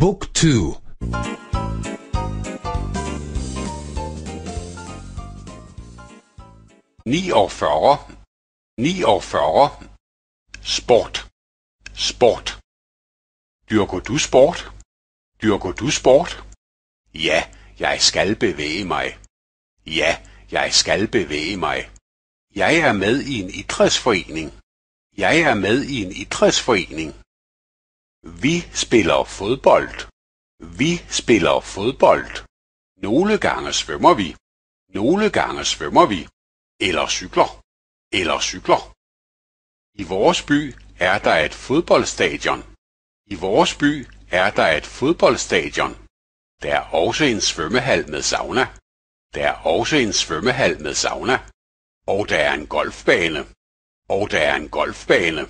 Book 2 49, 49, sport, sport. Dyrker du sport? Dyrker du sport? Ja, jeg skal bevæge mig. Ja, jeg skal bevæge mig. Jeg er med i en idrætsforening. Jeg er med i en idrætsforening. Vi spiller fodbold. Vi spiller fodbold. Nogle gange svømmer vi. Nogle gange svømmer vi. Eller cykler. Eller cykler. I vores by er der et fodboldstadion. I vores by er der et fodboldstadion. Der er også en svømmehal med sauna. Der er også en svømmehal med sauna. Og der er en golfbane. Og der er en golfbane.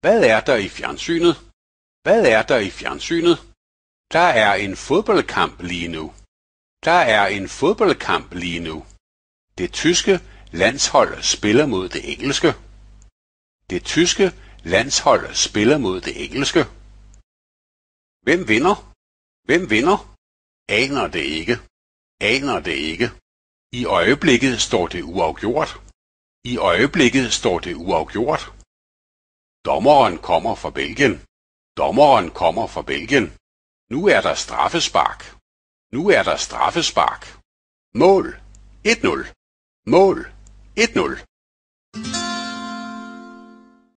Hvad er der i fjernsynet? Hvad er der i fjernsynet? Der er en fodboldkamp lige nu. Der er en fodboldkamp lige nu. Det tyske landshold spiller mod det engelske. Det tyske landshold spiller mod det engelske. Hvem vinder? Hvem vinder? Aner det ikke. Aner det ikke. I øjeblikket står det uafgjort. I øjeblikket står det uafgjort. Dommeren kommer fra Belgien. Dommeren kommer fra Belgien. Nu er der straffespark. Nu er der straffespark. Mål 1-0. Mål 1-0.